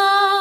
love.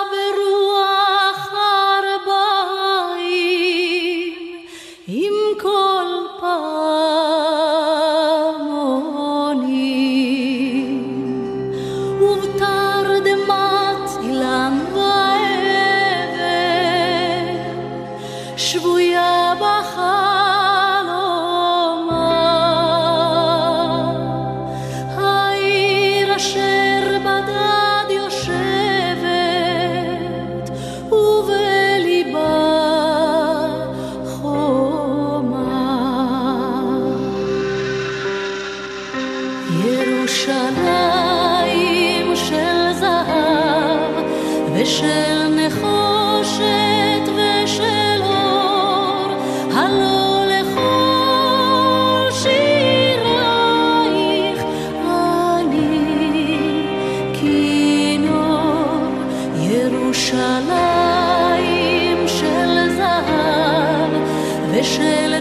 ירושלים של זהב ושל נחושת ושל אור, הלא לכל שירייך אני כינור. ירושלים של זהב ושל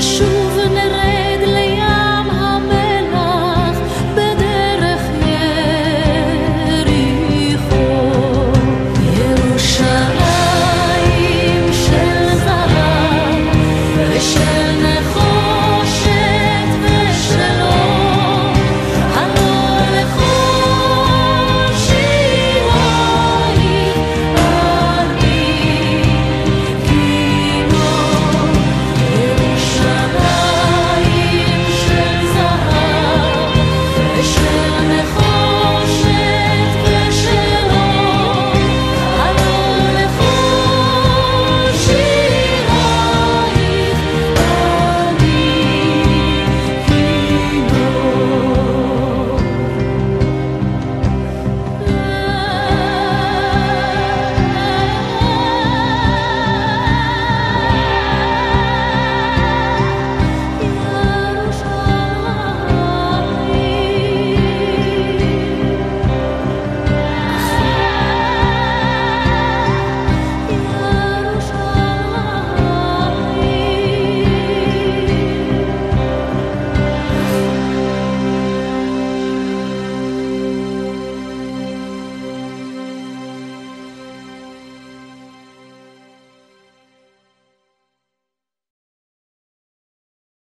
树